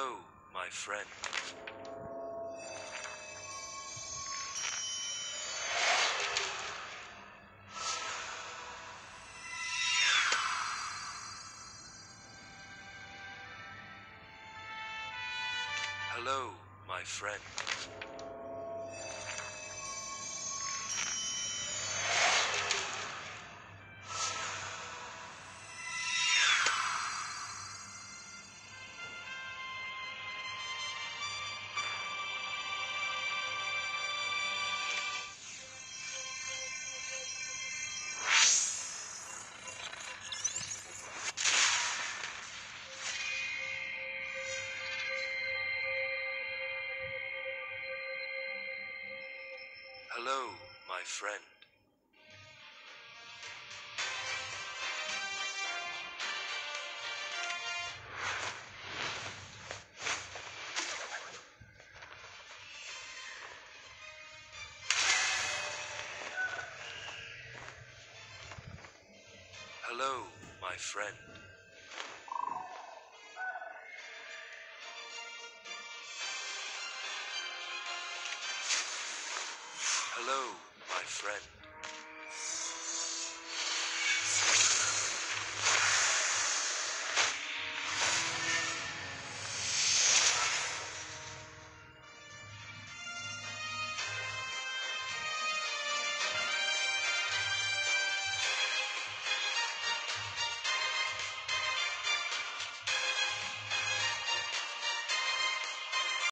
Hello, my friend. Hello, my friend. Hello, my friend. Hello, my friend. Hello, my friend.